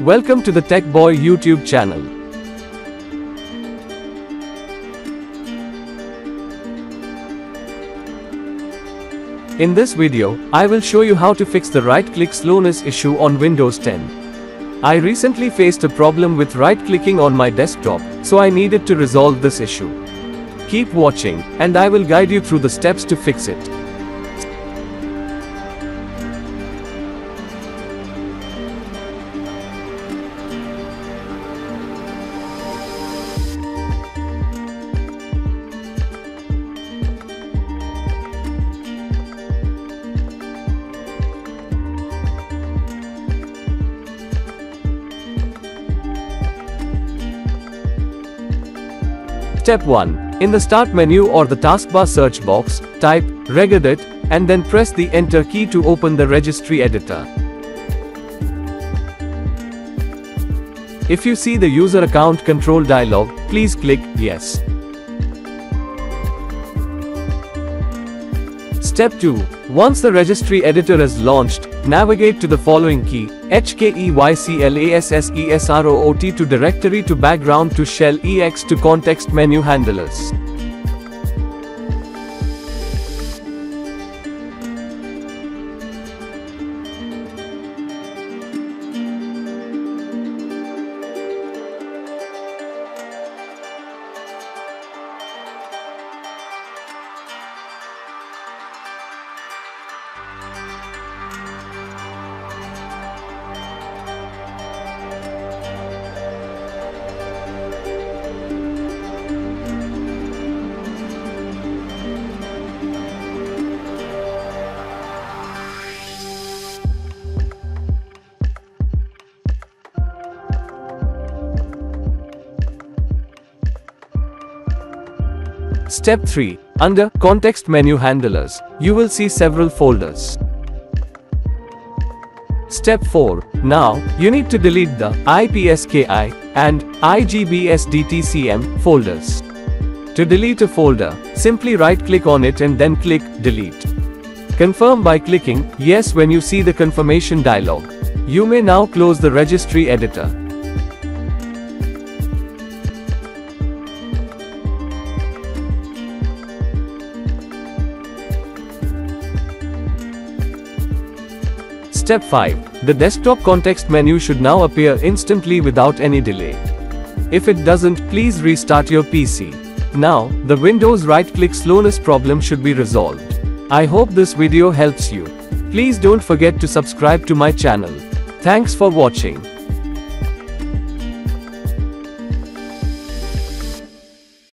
Welcome to the Tech Boy YouTube channel. In this video, I will show you how to fix the right-click slowness issue on Windows 10. I recently faced a problem with right-clicking on my desktop, so I needed to resolve this issue. Keep watching, and I will guide you through the steps to fix it. Step 1. In the Start menu or the taskbar search box, type regedit and then press the Enter key to open the registry editor. If you see the user account control dialog, please click Yes. Step 2. Once the registry editor is launched, navigate to the following key, HKEYCLASSESROOT to directory to background to shell EX to context menu handlers. Step 3. Under Context Menu Handlers, you will see several folders. Step 4. Now, you need to delete the IPSKI and igfxDTCM folders. To delete a folder, simply right-click on it and then click Delete. Confirm by clicking Yes when you see the confirmation dialog. You may now close the registry editor. Step 5. The desktop context menu should now appear instantly without any delay. If it doesn't, please restart your PC. Now, the Windows right-click slowness problem should be resolved. I hope this video helps you. Please don't forget to subscribe to my channel. Thanks for watching.